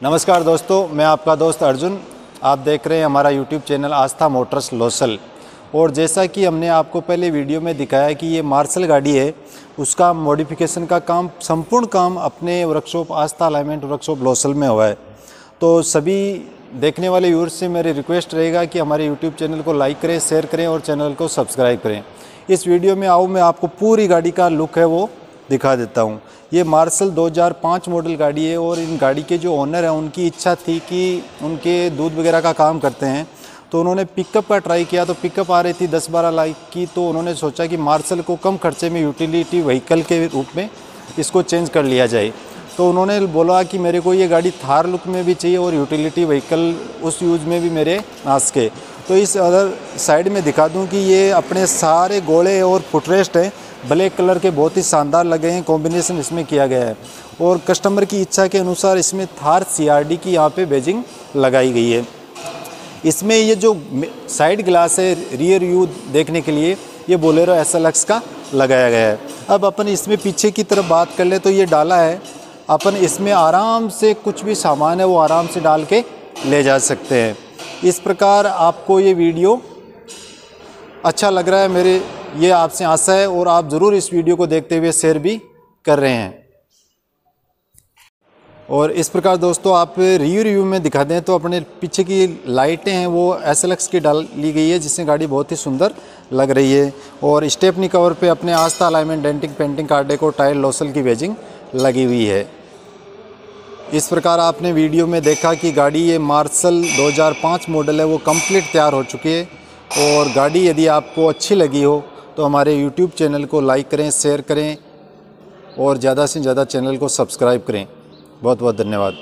नमस्कार दोस्तों, मैं आपका दोस्त अर्जुन। आप देख रहे हैं हमारा YouTube channel Aastha Motors Losal और जैसा कि हमने आपको पहले वीडियो में दिखाया कि ये मार्शल गाड़ी है, उसका मॉडिफिकेशन का काम, संपूर्ण काम अपने workshop Aastha alignment workshop Losal में हुआ है। तो सभी देखने वाले व्यूअर्स से मेरी रिक्वेस्ट रहेगा कि हमारे यूट्यूब चैनल को लाइक करें शेयर करें और चैनल को सब्सक्राइब करें। इस वीडियो में आओ, मैं आपको पूरी गाड़ी का लुक है वो। दिखा देता हूँ। ये मार्शल 2005 मॉडल गाड़ी है और इन गाड़ी के जो ओनर हैं, उनकी इच्छा थी कि उनके दूध वगैरह का काम करते हैं। तो उन्होंने पिकअप का ट्राई किया तो पिकअप आ रही थी 10-12 लाख की तो उन्होंने सोचा कि मार्शल को कम खर्चे में यूटिलिटी व्हीकल के रूप में इसको चेंज कर लिया जाए। तो उन्होंने बोला कि मेरे को ये गाड़ी थार लुक में भी चाहिए और यूटिलिटी व्हीकल उस यूज़ में भी मेरे नास के। तो इस अदर साइड में दिखा दूँ कि ये अपने सारे गोले और फुटरेस्ट हैं ब्लैक कलर के बहुत ही शानदार लगे हैं कॉम्बिनेशन इसमें किया गया है। और कस्टमर की इच्छा के अनुसार इसमें थार सीआरडी की यहाँ पे बेजिंग लगाई गई है। इसमें ये जो साइड ग्लास है रियर व्यू देखने के लिए, ये बोलेरो एस एल का लगाया गया है। अब अपन इसमें पीछे की तरफ़ बात कर ले तो ये डाला है। अपन इसमें आराम से कुछ भी सामान है, वो आराम से डाल के ले जा सकते हैं। इस प्रकार आपको ये वीडियो अच्छा लग रहा है मेरे ये आपसे आशा है और आप ज़रूर इस वीडियो को देखते हुए शेयर भी कर रहे हैं। और इस प्रकार दोस्तों आप रिव्यू रिव्यू में दिखा दें तो अपने पीछे की लाइटें हैं, वो एस एल एक्स की डाल ली गई है, जिससे गाड़ी बहुत ही सुंदर लग रही है। और स्टेपनी कवर पे अपने आस्था अलाइनमेंट डेंटिंग पेंटिंग कार्डे को टायर लोसल की वेजिंग लगी हुई है। इस प्रकार आपने वीडियो में देखा कि गाड़ी ये मार्शल 2005 मॉडल है, वो कंप्लीट तैयार हो चुकी है। और गाड़ी यदि आपको अच्छी लगी हो तो हमारे यूट्यूब चैनल को लाइक करें शेयर करें और ज़्यादा से ज़्यादा चैनल को सब्सक्राइब करें। बहुत बहुत धन्यवाद।